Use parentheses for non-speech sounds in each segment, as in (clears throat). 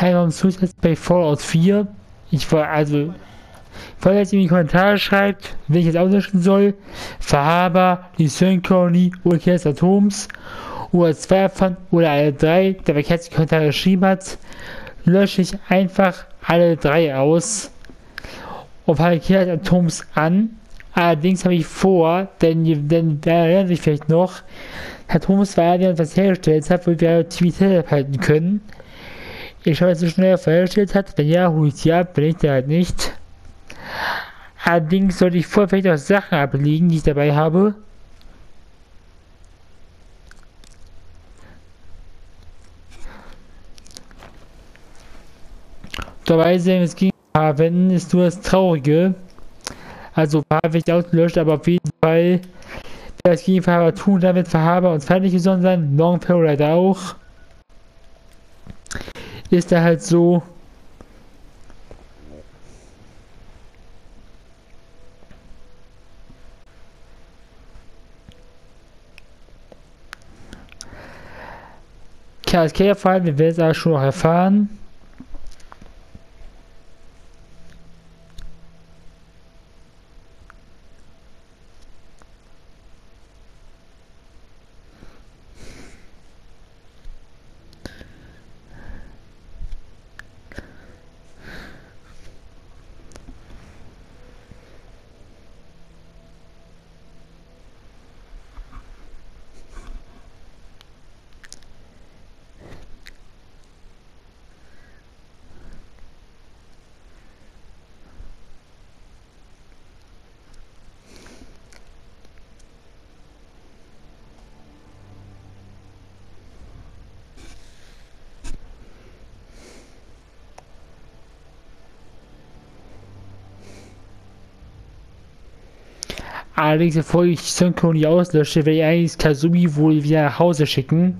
Du jetzt bei Fallout 4? Ich war also. Falls jetzt in die Kommentare schreibt, wenn ich jetzt auslöschen soll, Verhaber, die Synchrony des Atoms oder zwei davon oder alle drei, der wer jetzt Kommentare geschrieben hat, lösche ich einfach alle drei aus und fange Kehr des Atoms an. Allerdings habe ich vor, denn, denn wer erinnert sich vielleicht noch, Thomas war ja, der etwas hergestellt hat, wo wir Aktivität halten können. Ich dass er schnell vorgestellt hat. Wenn ja, hol ich sie ab, wenn nicht, halt nicht. Allerdings sollte ich vorher vielleicht auch Sachen ablegen, die ich dabei habe. Dabei sehen, es ging haben, ist nur das Traurige. Also, habe ich ausgelöscht, aber auf jeden Fall das Gegenfahrer tun, damit Verhaber uns fertig gesonnen sein. Long Parade auch ist er halt so. KSK-Fall, wir werden es aber schon noch erfahren. Allerdings, bevor ich Synchrony auslösche, werde ich eigentlich Kazumi wohl wieder nach Hause schicken.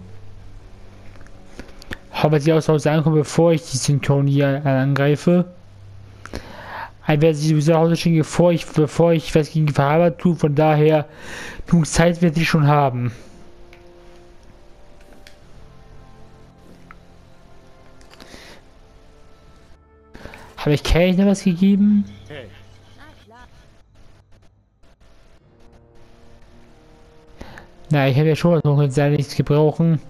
Hoffe, ich aus Hause ankomme, bevor ich die Synchrony angreife. Ich werde sie sowieso nach Hause schicken, bevor ich, bevor ich was gegen Verhaber tue. Von daher, genug Zeit werde ich schon haben. Habe ich noch was gegeben? Hey. Na, ich habe ja schon noch mit sehr nichts gebrauchen.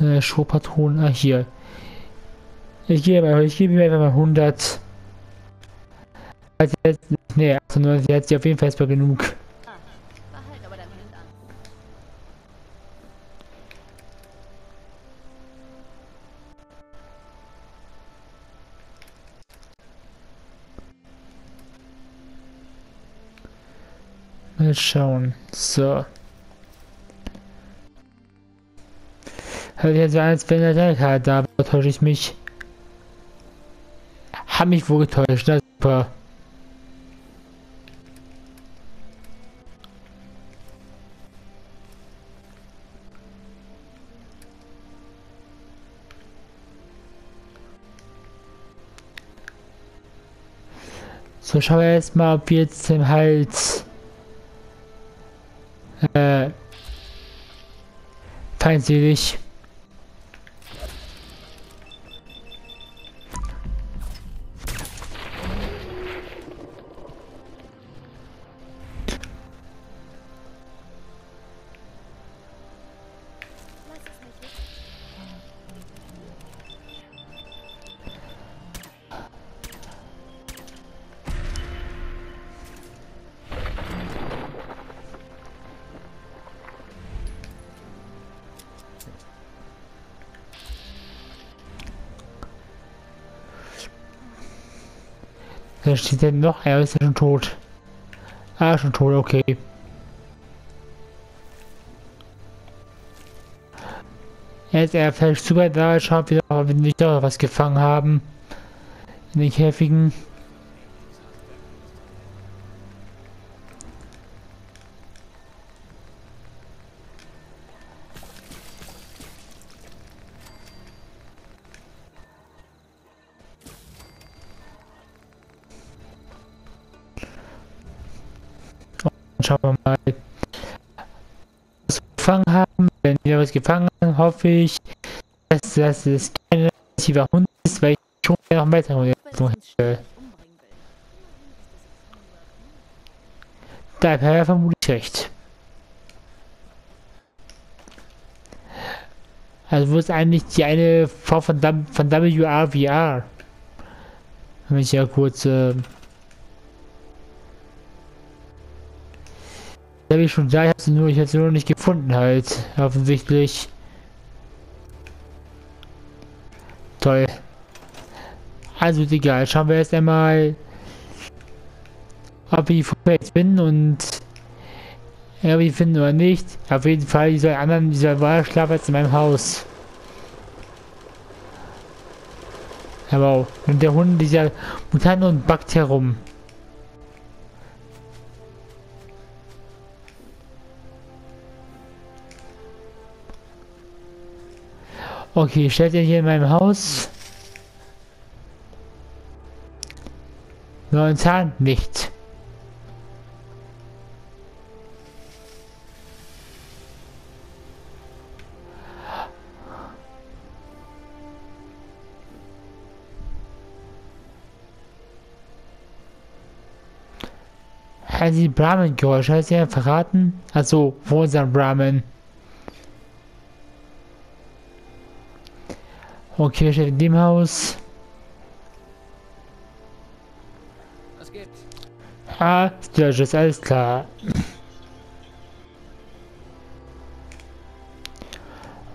Äh, Showpatronen, ah hier. Ich gebe mal, ich gebe mir einfach mal 100. Also jetzt, nee, 98, jetzt auf jeden Fall erstmal genug. Mal schauen. So. Hört jetzt als wenn der Karte da täusche ich mich. Hab mich wohl getäuscht, na super. So, schauen wir erstmal, ob wir jetzt im Hals feindselig. Da steht denn noch, er ist ja schon tot. Ah, schon tot, okay. Jetzt er vielleicht super da, schaut wieder, ob wir nicht doch was gefangen haben. In den Käfigen. Was gefangen hoffe ich, dass, dass es kein aggressiver Hund ist, weil ich schon noch weiter hätte. Da hat er vermutlich recht. Also wo ist eigentlich die eine Frau von, von WRVR? Wenn ich ja kurz... Äh, ich schon da, ich habe sie nur, ich habe sie nur nicht gefunden halt, offensichtlich. Toll. Also egal, schauen wir erst einmal, ob ich vorwärts bin und irgendwie finden oder nicht. Auf jeden Fall dieser anderen, dieser Wahlschlaf in meinem Haus. Aber und der Hund, dieser Mutant und backt herum. Okay, stellt ihr hier in meinem Haus. Zahn nicht. Also die Brahmin-Geräusche, hast du ja verraten? Also, wo unser Brahmin? Okay, steht in dem Haus. Was gibt's? Ah, Sturge ist alles klar.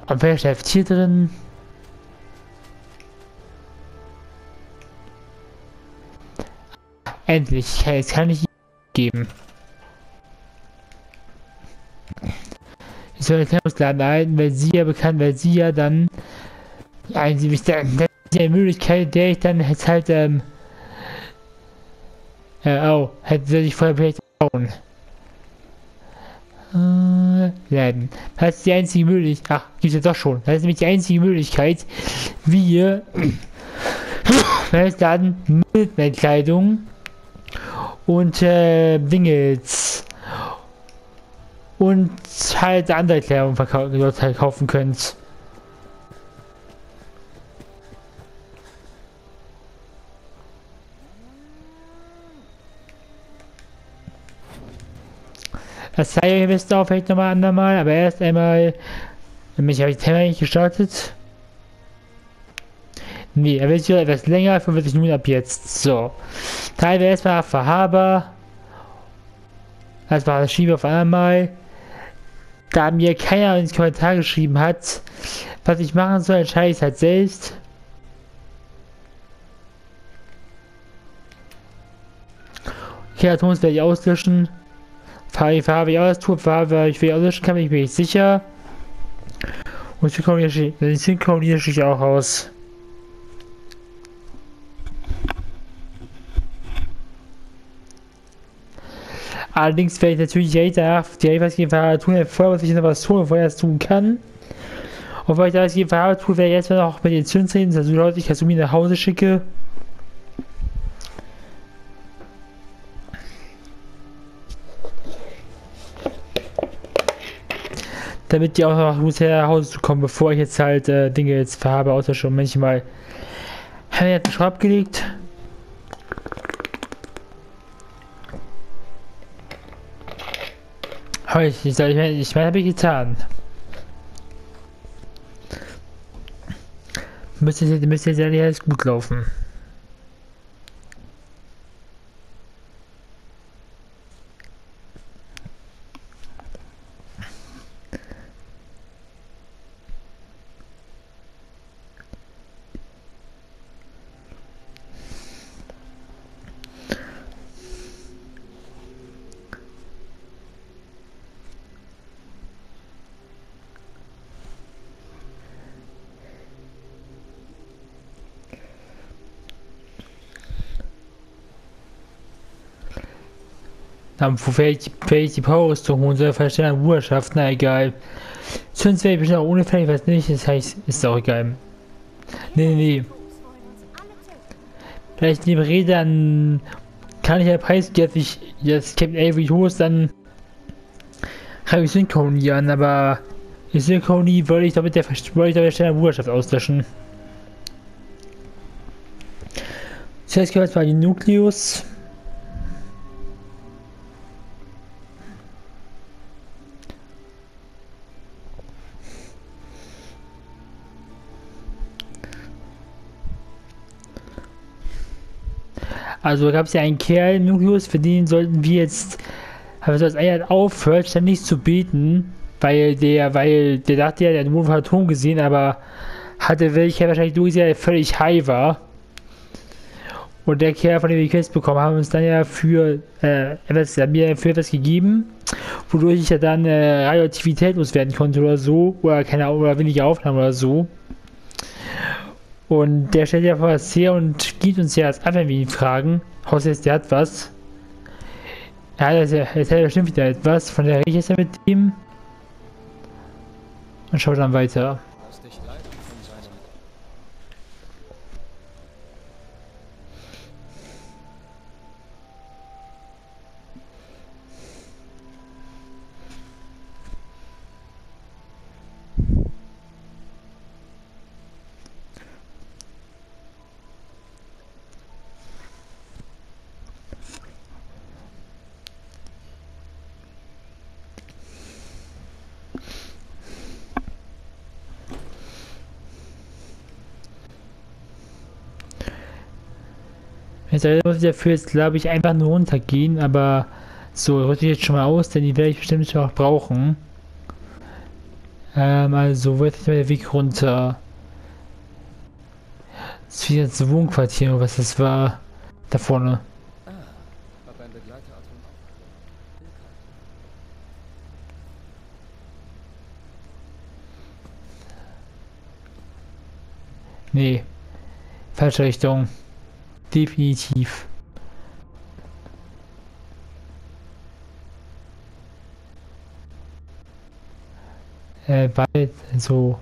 Und wer schläft hier drin? Endlich, jetzt kann ich geben. Ich soll Erklärungsladen ein, weil sie ja bekannt, weil sie ja dann einzige der Möglichkeit, der ich dann jetzt halt, ähm, äh, oh, hätte sich vorher vielleicht bauen. Äh, Laden. Das ist die einzige Möglichkeit, ach, gibt es ja doch schon. Das ist nämlich die einzige Möglichkeit, wir, Laden (clears throat) mit Kleidung und äh, Dingels und halt andere Kleidung verkaufen, halt könnt. Das zeige ich bis auch vielleicht nochmal andermal, aber erst einmal, nämlich habe ich Thema nicht gestartet. Nee, er will sich etwas länger, 45 Minuten ab jetzt. So. Teil wäre erstmal Verhaber. Das war das Schiebe auf einmal. Da mir keiner ins Kommentar geschrieben hat, was ich machen soll, entscheide ich es halt selbst. Okay, Atoms werde ich auslöschen. Farbe, Farbe, ja, das tut Farbe, ich will auslöschen kann, bin ich sicher. Und synchronisiere ich auch aus. Allerdings werde ich natürlich jeder die Hinweisgeber tun, bevor ich noch was tun, ich das tun kann. Und weil ich das hier verarbeitet tue, werde ich jetzt noch mit den Zündszenen, also Leute, ich Kasumi nach Hause schicke. Damit die auch noch muss nach Hause zu kommen, bevor ich jetzt halt äh, Dinge jetzt verhabe, außer schon manchmal. Haben wir jetzt einen Schraub gelegt? Habe ich, ich, ich meine, ich mein, habe ich getan. Müsste, müsste jetzt alles gut laufen. Dann fällt, fällt die Powerrüstung und soll verstehen Bruderschaft, na egal. Sonst wäre ich auch ohne Fähig, was nicht, das heißt, ist auch egal. Nee, nee, nee. Vielleicht neben Rede, kann ich ja preisgeben, dass ich jetzt Captain Avery Host dann Kann ich synchronieren, aber die Synchronie wollte ich damit der, wollte ich auslöschen. Zuerst gehört mal die Nukleus. Also gab es ja einen Kerl, Nukleus, für den sollten wir jetzt, also das Eier aufhört, ständig zu beten, weil der, weil der dachte ja, der hat nur Phantom gesehen, aber hatte welcher wahrscheinlich durchgesehen, der völlig high war. Und der Kerl, von dem wir Quest bekommen haben, uns dann ja für äh, etwas, mir für etwas gegeben, wodurch ich ja dann äh, Radioaktivität loswerden konnte oder so, oder keine Ahnung, oder weniger Aufnahmen oder so. Und der stellt ja vor was her und gibt uns ja als ab, wenn wir ihn fragen. Haus jetzt, der hat was. Er ja, jetzt hat er bestimmt wieder etwas. Von der rede ich jetzt mit ihm. Und schau dann weiter. Jetzt muss ich dafür jetzt, glaube ich, einfach nur runtergehen, aber so rüste ich jetzt schon mal aus, denn die werde ich bestimmt auch brauchen. Ähm, also, wo ist jetzt der Weg runter? Das ist wieder das Wohnquartier, was das war. Da vorne. Nee. Falsche Richtung. Definitiv. Äh, weil so.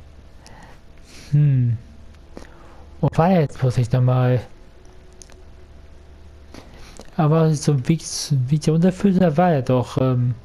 Hm. Und war jetzt muss ich nochmal. Aber so wie, wie der Unterfüller war er doch. Ähm,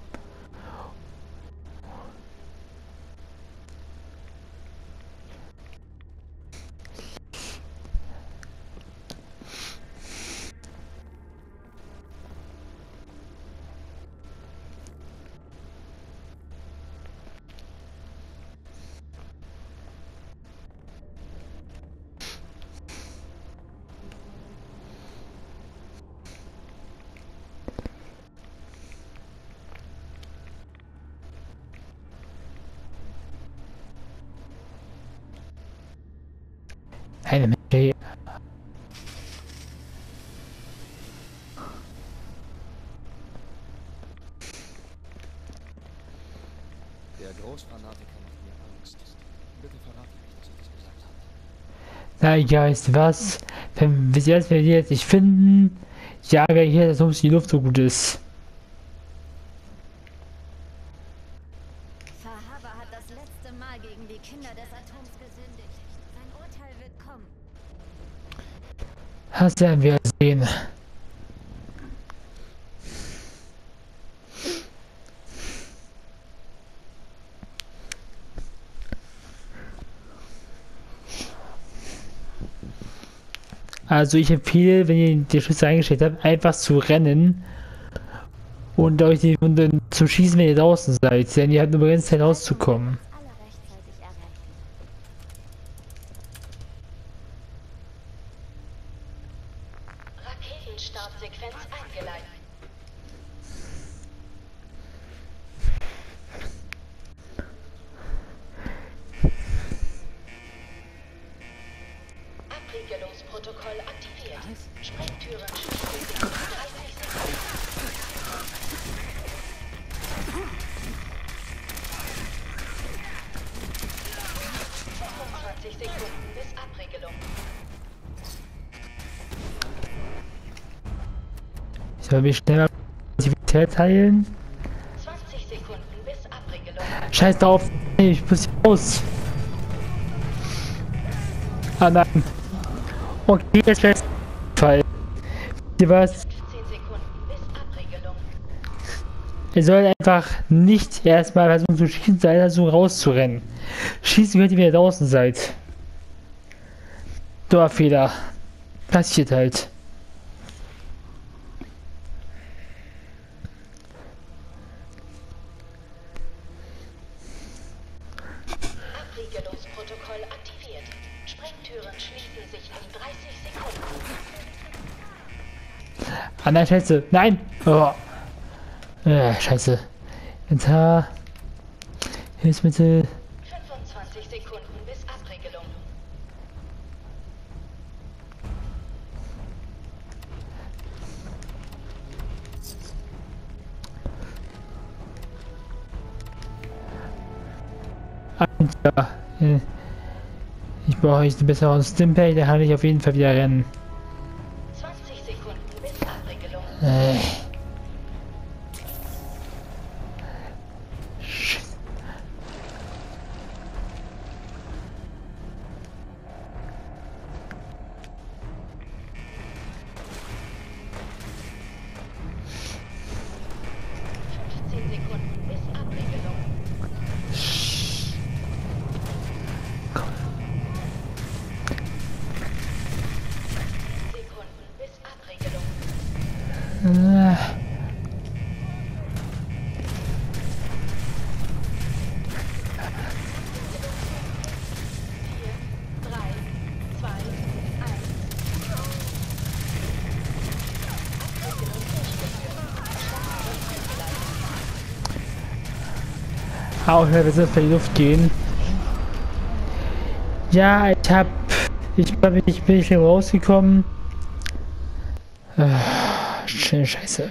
Eine Menge. Der Großfanatiker macht mir Angst. Bitte verrate nicht, dass ich das gesagt habe. Na ja, ist was? Wenn wir jetzt, wenn wir jetzt nicht finden, jage hier, dass uns die Luft so gut ist. Das werden wir sehen. Also ich empfehle, wenn ihr die Schüsse eingestellt habt, einfach zu rennen und euch die Wunden zu schießen, wenn ihr draußen seid, denn ihr habt nur begrenzt Zeit rauszukommen. Ich soll mich schneller Aktivität teilen. 20 Sekunden bis Abregelung. Scheiß drauf. Ich muss raus. Ah nein. Okay, jetzt wäre Fall. Hier was? 15 Sekunden bis Abregelung. Er soll einfach nicht erstmal versuchen zu schießen, sondern so rauszurennen. Schießen könnt ihr, wenn ihr draußen seid. Dorffehler. Passiert halt. Sprengtüren schließen sich in 30 Sekunden. Ah nein, scheiße. Nein! Oh. Äh, scheiße. Inventar. Hilfsmittel. Ich brauche jetzt einen besseren Stimpack, da kann ich auf jeden Fall wieder rennen. Eingeleitet. Auch wenn wir jetzt in die Luft gehen. Ja, ich hab. Ich glaube, ich bin hier rausgekommen. Ah, schöne Scheiße.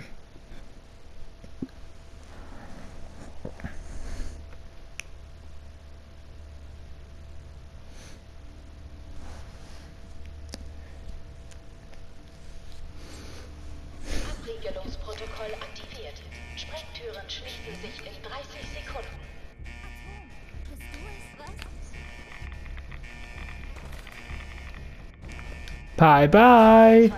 Bye bye.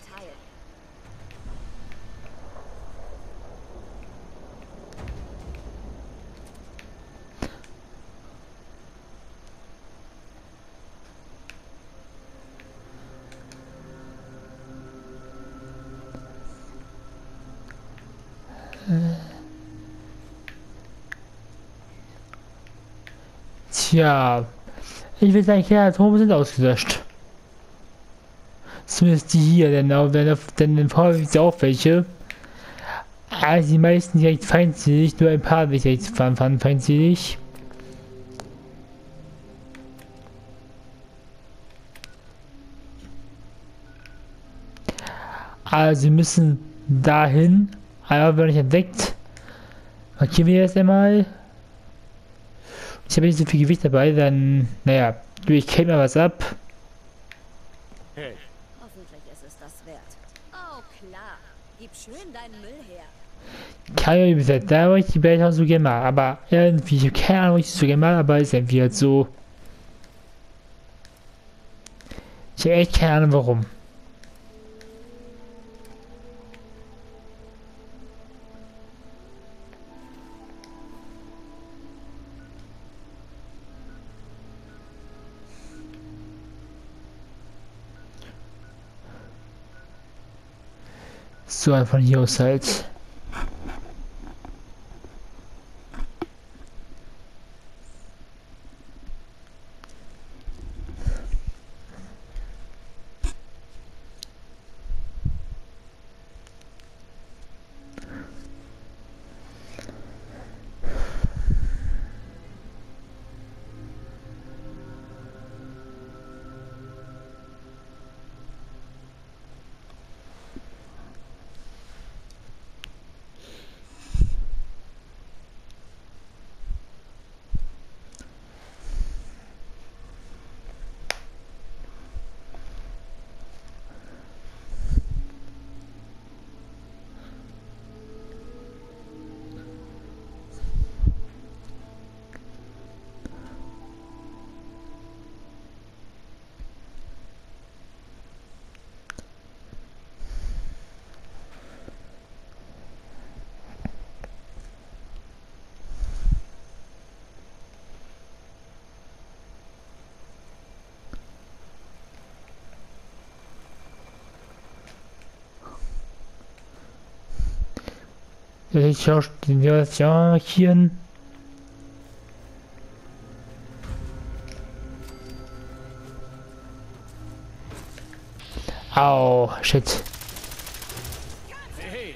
Teilen. Tja. Ich will sagen, Atome sind ausgelöscht. Zumindest die hier, denn, denn, denn in Power gibt es auch welche. Also die meisten direkt feindselig, nur ein paar direkt fan- fan- feindselig. Also wir müssen dahin, aber wenn nicht entdeckt. Markieren wir erst einmal. Ich habe nicht so viel Gewicht dabei, dann, naja, ich käme mal was ab. Hey, Hoffentlich ist es das wert. Oh klar. Gib schön deinen Müll her. Ahnung, wie gesagt, da habe ich die Welt auch so gemacht. Aber irgendwie, ich keine Ahnung, ich es so gemacht aber ist irgendwie halt so. Ich habe echt keine Ahnung, warum. So einfach hier aus halt. Ich schaue den Version markieren. Au, shit. hey,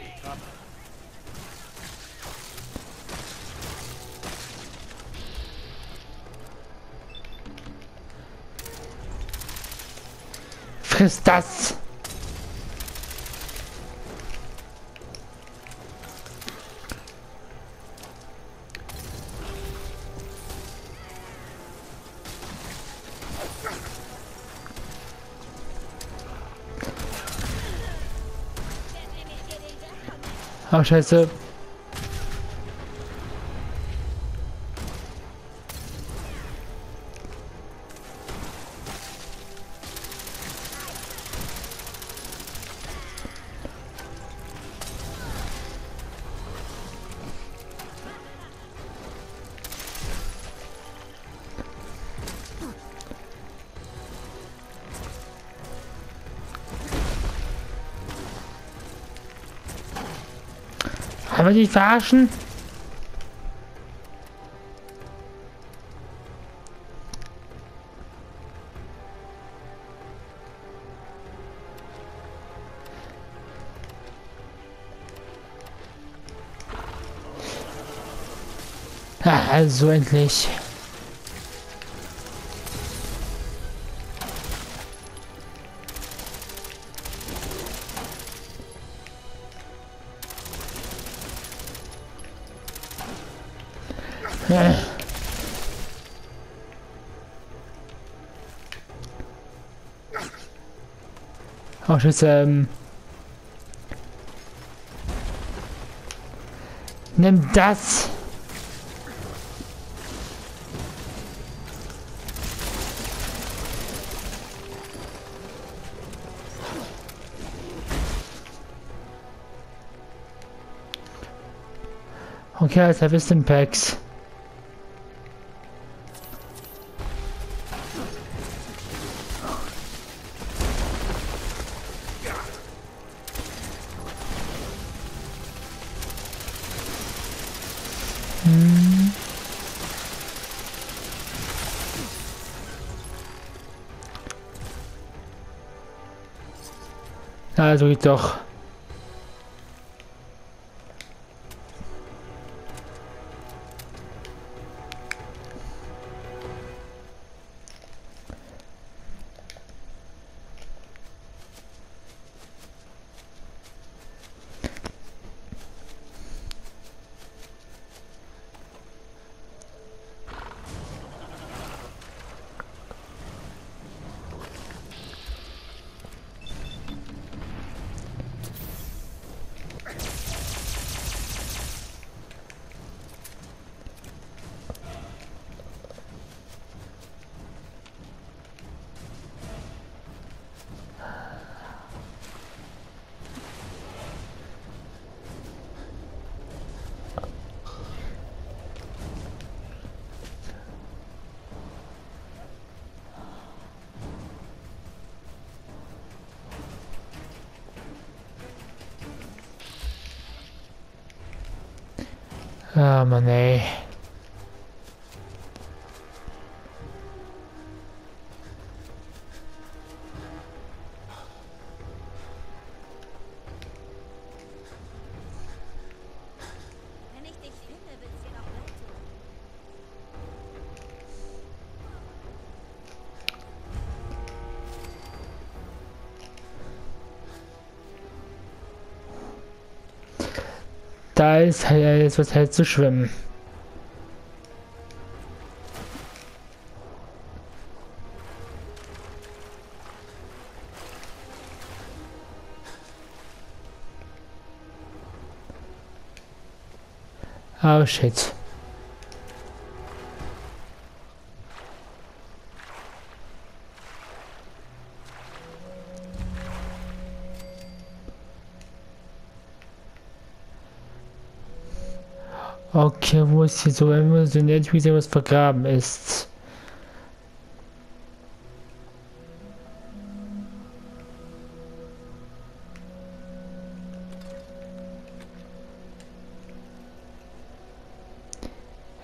Friss das! Oh, scheiße. Aber die verarschen? Ah, also endlich. Äh. Oh, jetzt, ähm. Nimm das! Okay, jetzt habe ich den Packs. Geht doch. Ah, Halt alles, was halt zu schwimmen. Oh shit. Okay, wo ist hier so nett, wie was vergraben ist?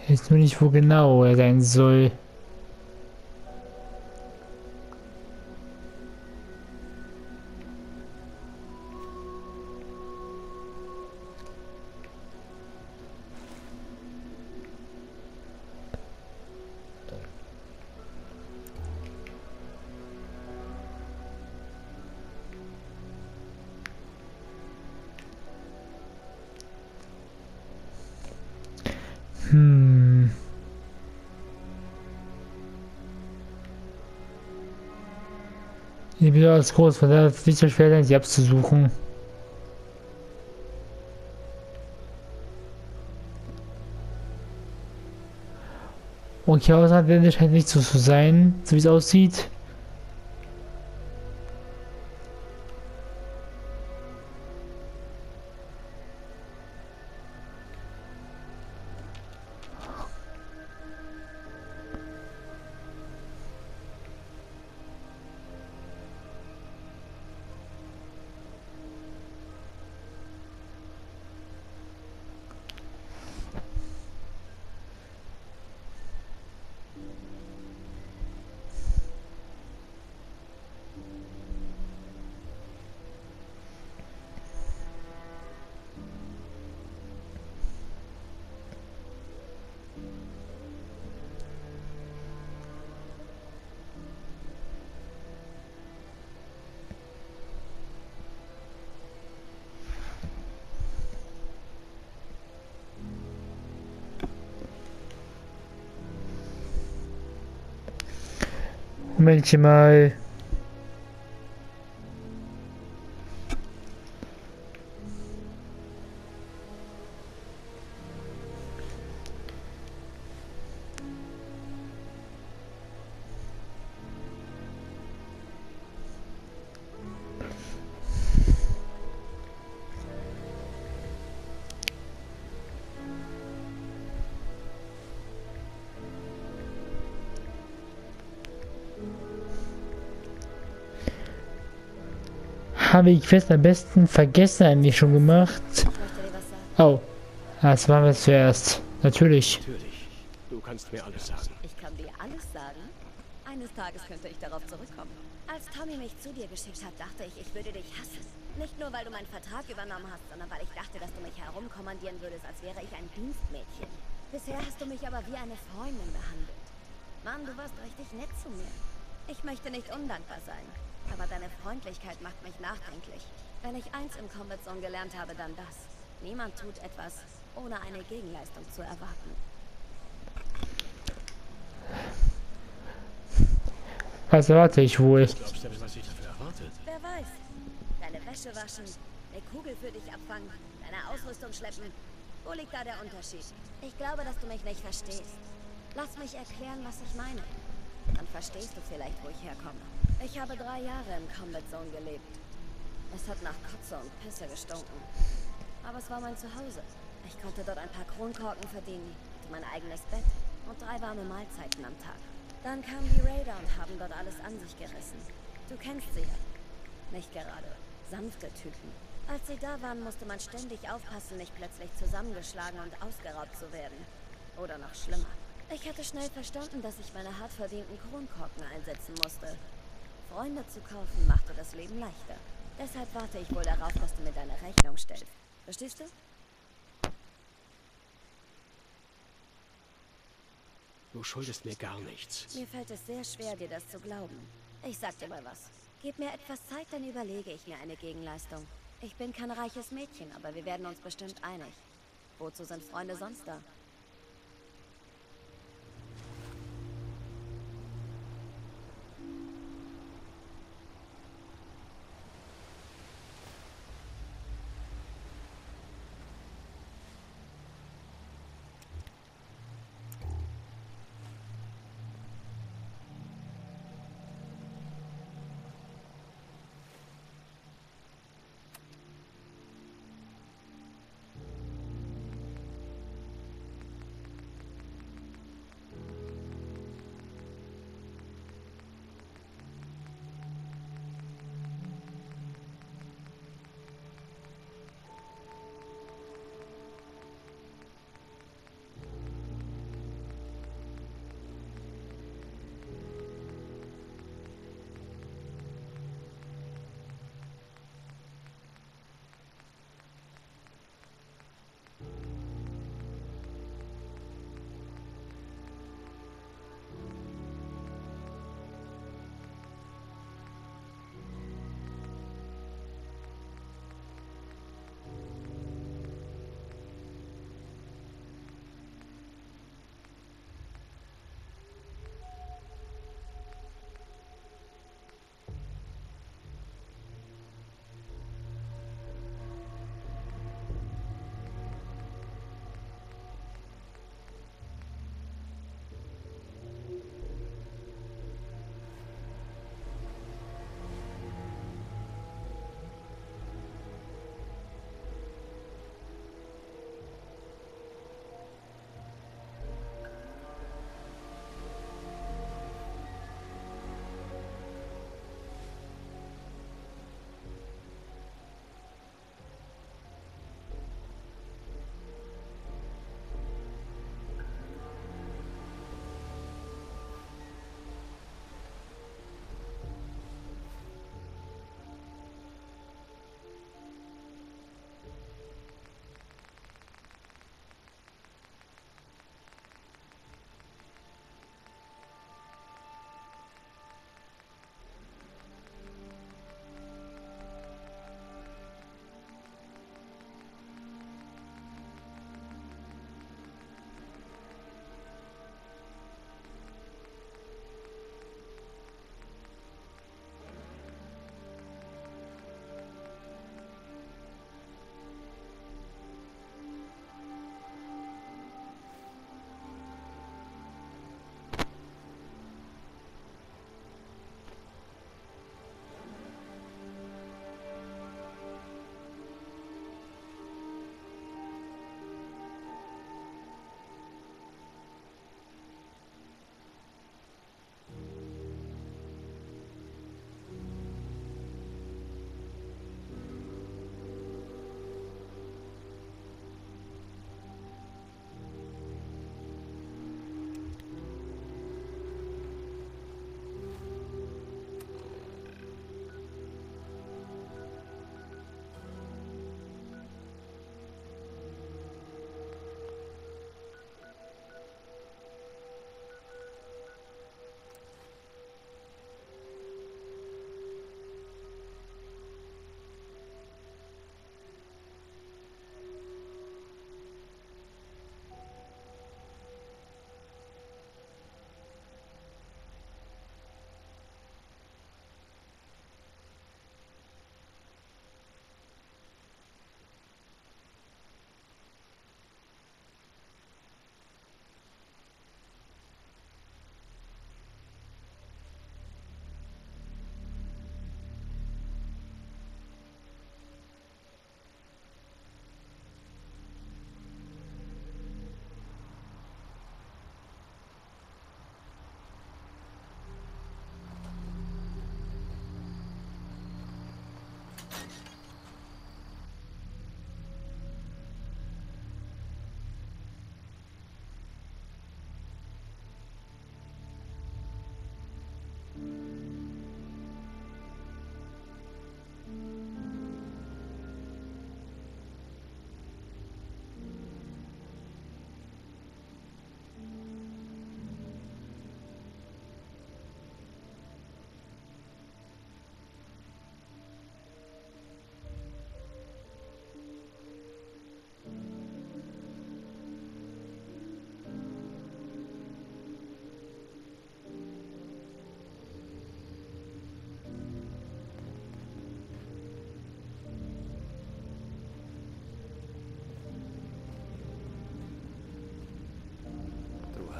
Ich weiß nur nicht, wo genau er sein soll. Die Bilder ist groß, von daher ist es schwer, sie abzusuchen. Okay, außerländisch scheint nicht so zu sein, so wie es aussieht. Momentchen Habe ich fest am besten vergessen eigentlich schon gemacht. Oh, das waren wir zuerst. Natürlich. Natürlich. Du kannst mir alles sagen. Ich kann dir alles sagen. Eines Tages könnte ich darauf zurückkommen. Als Tommy mich zu dir geschickt hat, dachte ich, ich würde dich hassen. Nicht nur, weil du meinen Vertrag übernommen hast, sondern weil ich dachte, dass du mich herumkommandieren würdest, als wäre ich ein Dienstmädchen. Bisher hast du mich aber wie eine Freundin behandelt. Mann, du warst richtig nett zu mir. Ich möchte nicht undankbar sein, aber deine Freundlichkeit macht mich nachdenklich. Wenn ich eins im Combat Zone gelernt habe, dann das. Niemand tut etwas, ohne eine Gegenleistung zu erwarten. Was erwarte ich wohl? Was ich dafür erwartet? Wer weiß. Deine Wäsche waschen, eine Kugel für dich abfangen, deine Ausrüstung schleppen. Wo liegt da der Unterschied? Ich glaube, dass du mich nicht verstehst. Lass mich erklären, was ich meine. Dann verstehst du vielleicht, wo ich herkomme. Ich habe drei Jahre in Combat Zone gelebt. Es hat nach Kotze und Pisse gestunken. Aber es war mein Zuhause. Ich konnte dort ein paar Kronkorken verdienen, mein eigenes Bett und drei warme Mahlzeiten am Tag. Dann kamen die Raider und haben dort alles an sich gerissen. Du kennst sie ja. Nicht gerade sanfte Typen. Als sie da waren, musste man ständig aufpassen, nicht plötzlich zusammengeschlagen und ausgeraubt zu werden. Oder noch schlimmer. Ich hatte schnell verstanden, dass ich meine hart verdienten Kronkorken einsetzen musste. Freunde zu kaufen machte das Leben leichter. Deshalb warte ich wohl darauf, dass du mir deine Rechnung stellst. Verstehst du? Du schuldest mir gar nichts. Mir fällt es sehr schwer, dir das zu glauben. Ich sag dir mal was. Gib mir etwas Zeit, dann überlege ich mir eine Gegenleistung. Ich bin kein reiches Mädchen, aber wir werden uns bestimmt einig. Wozu sind Freunde sonst da?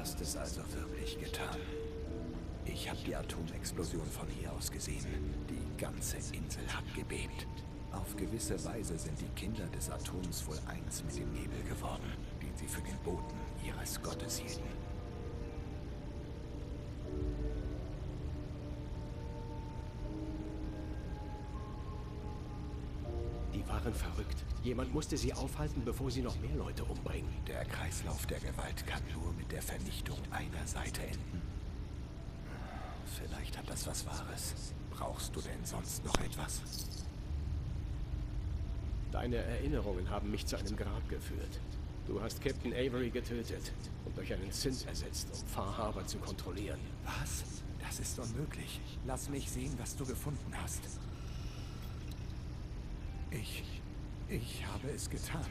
Hast es also wirklich getan. Ich habe die Atomexplosion von hier aus gesehen. Die ganze Insel hat gebebt. Auf gewisse Weise sind die Kinder des Atoms wohl eins mit dem Nebel geworden, den sie für den Boten ihres Gottes hielten. Die waren verrückt. Jemand musste sie aufhalten, bevor sie noch mehr Leute umbringen. Der Kreislauf der Gewalt kann nur mit der Vernichtung einer Seite enden. Vielleicht hat das was Wahres. Brauchst du denn sonst noch etwas? Deine Erinnerungen haben mich zu einem Grab geführt. Du hast Captain Avery getötet und durch einen Synth ersetzt, um Far Harbor zu kontrollieren. Was? Das ist unmöglich. Lass mich sehen, was du gefunden hast. Ich. Ich habe es getan.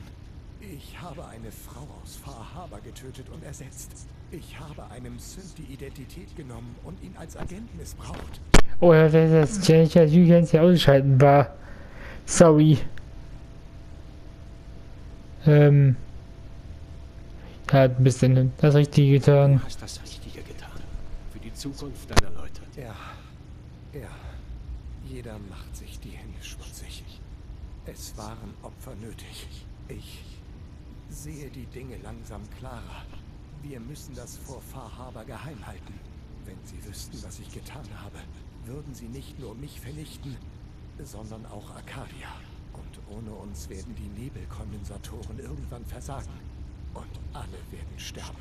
Ich habe eine Frau aus Far Harbor getötet und ersetzt. Ich habe einem Synth die Identität genommen und ihn als Agent missbraucht. Oder wenn das Jennifer Jürgens ja ausschalten war. Sorry. Ähm. Er hat ein bisschen das Richtige getan. Du hast das Richtige getan. Für die Zukunft deiner Leute. Ja, ja. Jeder macht sich die Hände schmutzig. Es waren Opfer nötig. Ich sehe die Dinge langsam klarer. Wir müssen das vor Far Harbor geheim halten. Wenn sie wüssten, was ich getan habe, würden sie nicht nur mich vernichten, sondern auch Arcadia. Und ohne uns werden die Nebelkondensatoren irgendwann versagen. Und alle werden sterben.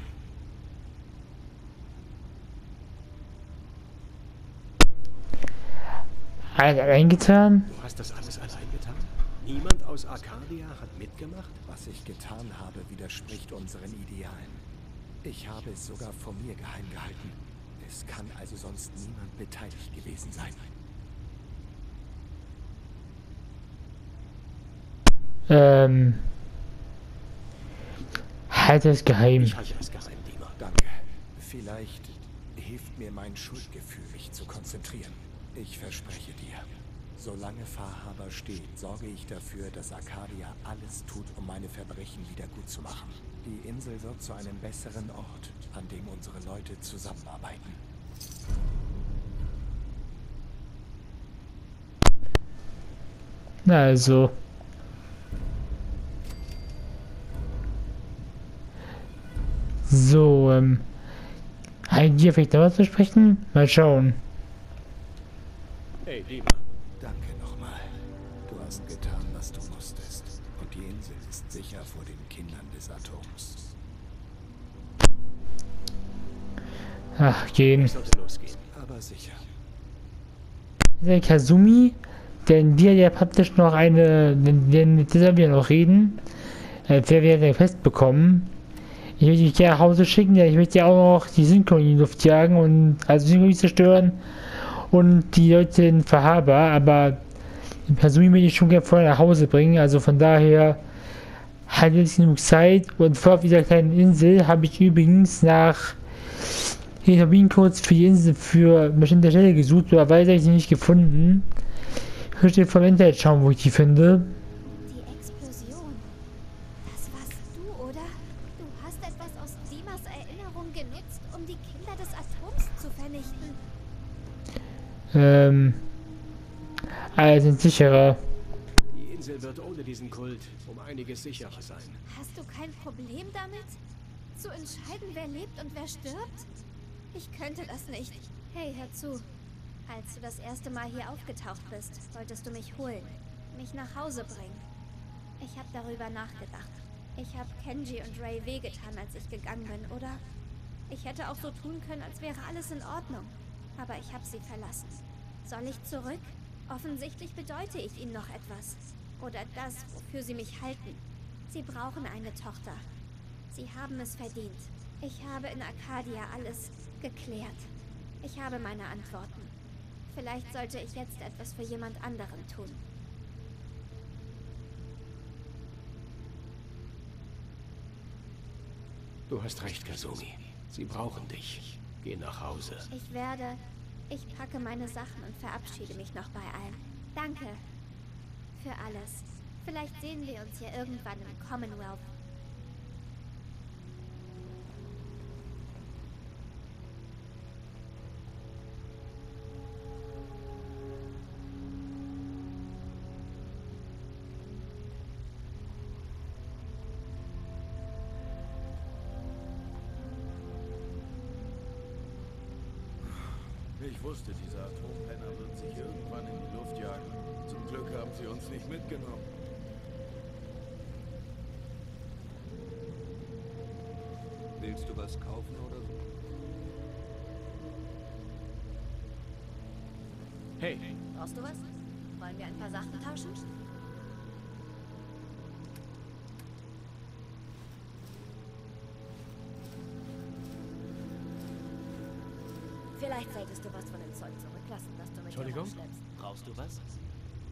Alles allein getan? Du hast das alles allein? Niemand aus Arcadia hat mitgemacht? Was ich getan habe, widerspricht unseren Idealen. Ich habe es sogar vor mir geheim gehalten. Es kann also sonst niemand beteiligt gewesen sein. Ähm. Halt es geheim. Ich halte es geheim, Dima. Danke. Vielleicht hilft mir mein Schuldgefühl, mich zu konzentrieren. Ich verspreche dir, solange Fahrhaber steht, sorge ich dafür, dass Arcadia alles tut, um meine Verbrechen wieder gut zu machen. Die Insel wird zu einem besseren Ort, an dem unsere Leute zusammenarbeiten. Na also. So, ähm. Die vielleicht noch was zu sprechen? Mal schauen. Hey, Dima. Sicher vor den Kindern des Atoms. Ach, gehen. Aber sicher. Der Kazumi, denn hat ja praktisch noch eine, denn, mit dieser wir noch reden, äh, wer wir ja festbekommen. Ich will dich gerne nach Hause schicken, denn ich möchte ja auch noch die Synchron in die Luft jagen und also Synchron zerstören und die Leute in Verhaber, aber den Kazumi will ich schon gerne vorher nach Hause bringen, also von daher hat jetzt genug Zeit und vor dieser kleinen Insel habe ich übrigens nach den Kabinencodes für die Insel für bestimmte Stelle gesucht, oder weiter ich sie nicht gefunden. Ich möchte vom Internet schauen, wo ich die finde. Ähm. Alle sind sicherer. Ohne diesen Kult um einiges sicherer sein. Hast du kein Problem damit? Zu entscheiden, wer lebt und wer stirbt? Ich könnte das nicht. Hey, hör zu. Als du das erste Mal hier aufgetaucht bist, wolltest du mich holen. Mich nach Hause bringen. Ich habe darüber nachgedacht. Ich habe Kenji und Ray wehgetan, als ich gegangen bin, oder? Ich hätte auch so tun können, als wäre alles in Ordnung. Aber ich habe sie verlassen. Soll ich zurück? Offensichtlich bedeute ich ihnen noch etwas. Oder das, wofür sie mich halten. Sie brauchen eine Tochter. Sie haben es verdient. Ich habe in Arcadia alles geklärt. Ich habe meine Antworten. Vielleicht sollte ich jetzt etwas für jemand anderen tun. Du hast recht, Kazumi. Sie brauchen dich. Geh nach Hause. Ich werde... Ich packe meine Sachen und verabschiede mich noch bei allen. Danke. Für alles. Vielleicht sehen wir uns ja irgendwann im Commonwealth. Wusste, dieser Atompenner wird sich irgendwann in die Luft jagen. Zum Glück haben sie uns nicht mitgenommen. Willst du was kaufen oder so? Hey, Brauchst du was? Wollen wir ein paar Sachen tauschen? Vielleicht solltest du was von dem Zeug zurücklassen, das du mit Entschuldigung? Brauchst du was?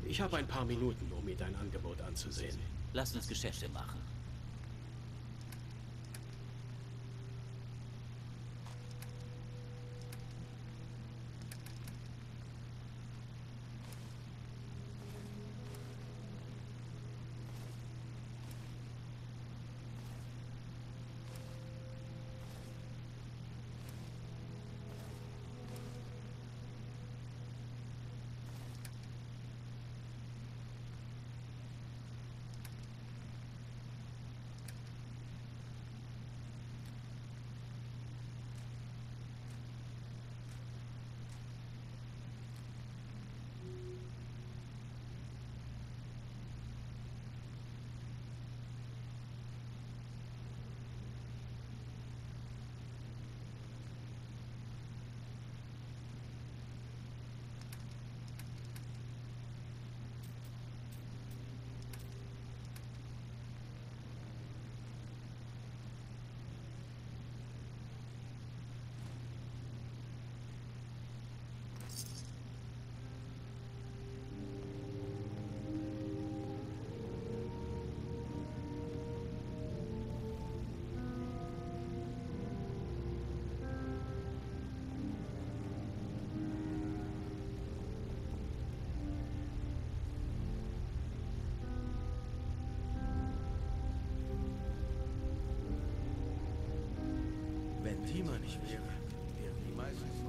ich habe ein paar Minuten, um mir dein Angebot anzusehen. Lass uns Geschäfte machen. Wenn Tima nicht wäre,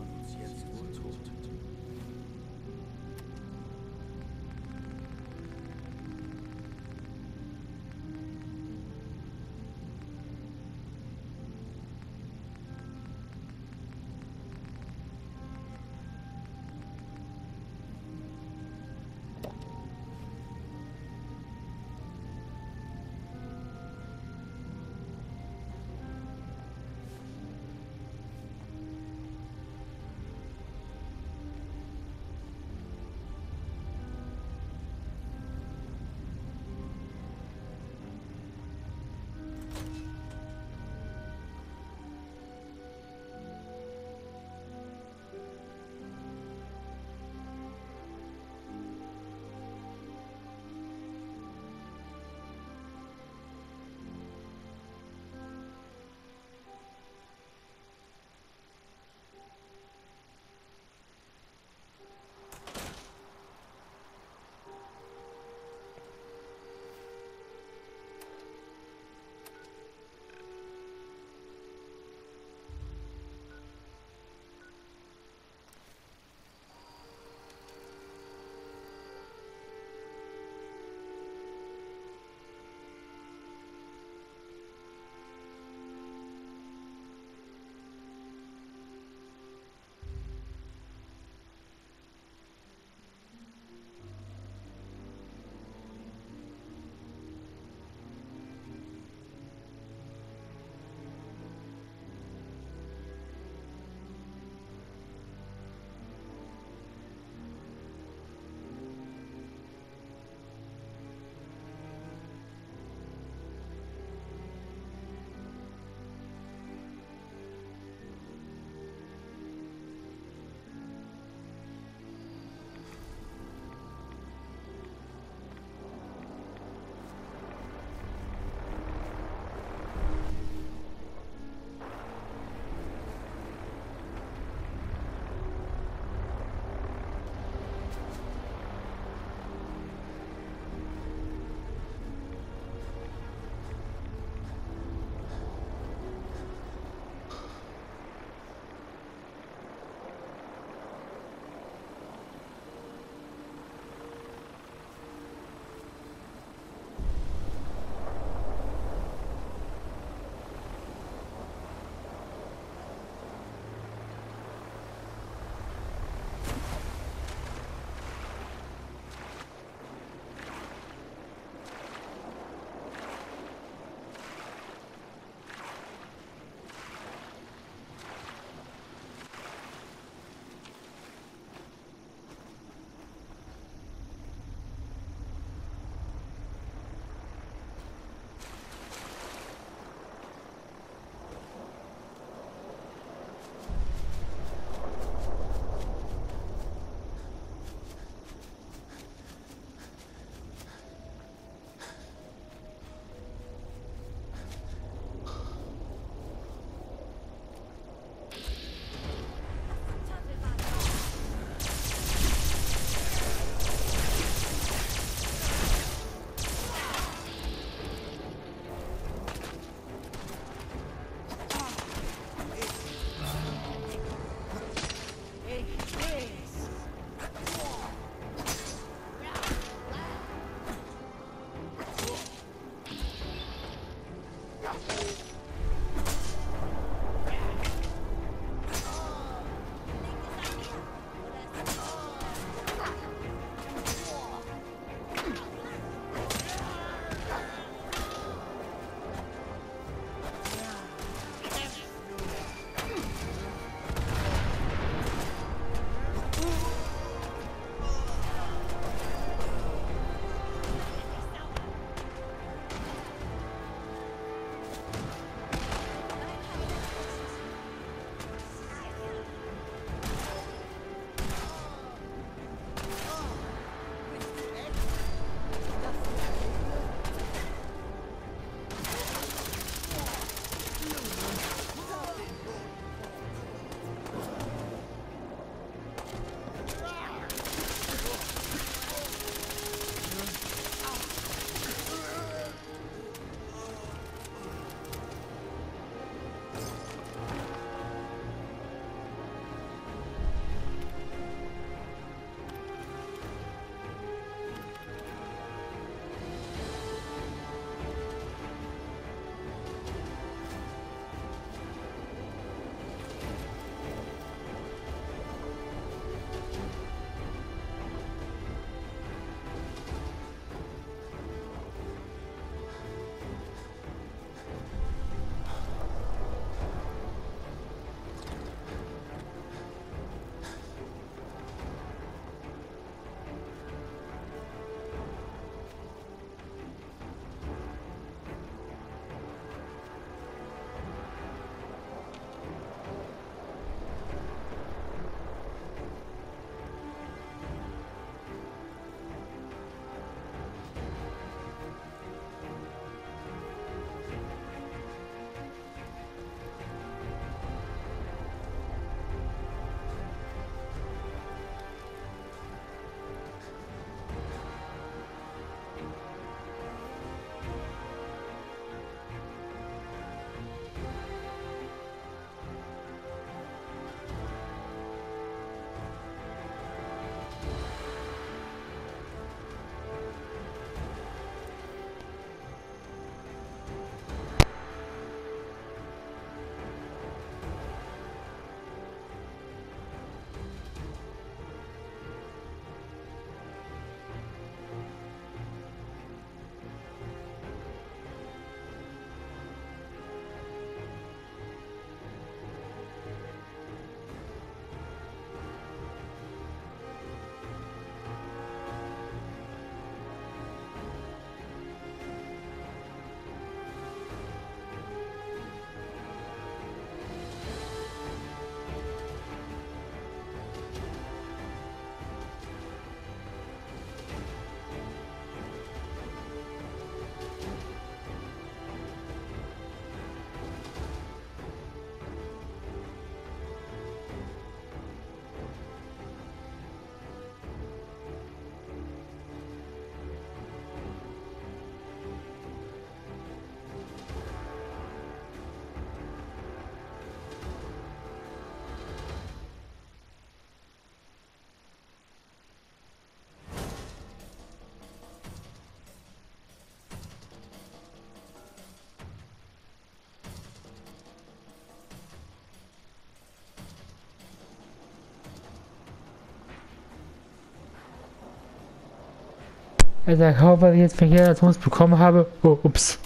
der Kauf, was ich jetzt Jones bekommen habe. Oh, ups.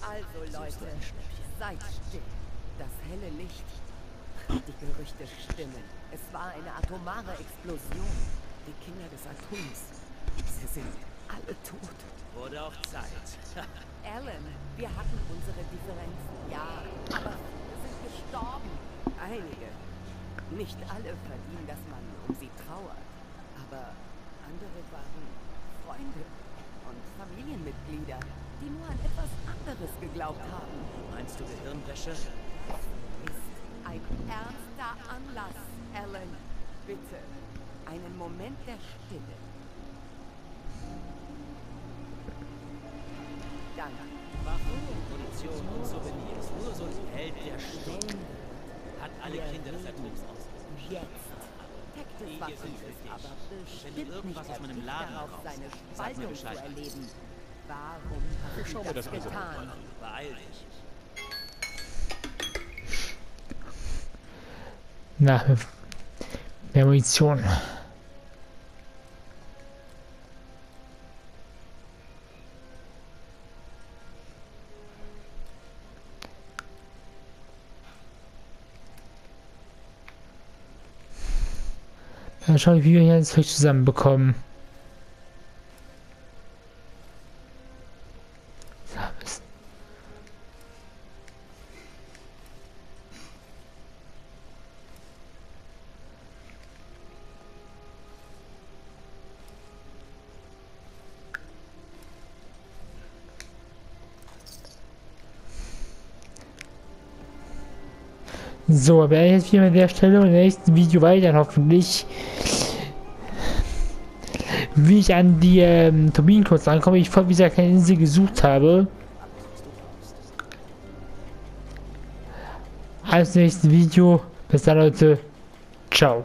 Also Leute, seid still. Das helle Licht. Die Gerüchte stimmen. Es war eine atomare Explosion. Die Kinder des Atoms. Sie sind alle tot. Wurde auch Zeit. Alan, wir hatten unsere Differenzen, ja, aber viele sind gestorben. Einige. Nicht alle verdienen, dass man um sie trauert. Aber andere waren Freunde und Familienmitglieder, die nur an etwas anderes geglaubt haben. Meinst du Gehirnwäsche? Ist ein ernster Anlass, Alan. Bitte, einen Moment der Stille. Danke. Waffen, Munition und Souvenirs. Nur so ein Held der Stunde. Hat alle Kinder des Atoms aus. Jetzt. Tactus für dich. aber Wenn du bestimmt irgendwas nicht aus meinem Laden darauf, seine Spaltung zu erleben. Warum hast Ich schau du mir das das also getan? an. Beeil dich. Na, mehr Munition. Mal schauen, wie wir hier das Zeug zusammenbekommen. So, aber jetzt hier an der Stelle und im nächsten Video weiter hoffentlich. Wie ich an die ähm, Turbinencodes ankomme, ich vor dieser keine Insel gesucht habe. Als nächsten Video. Bis dann Leute. Ciao.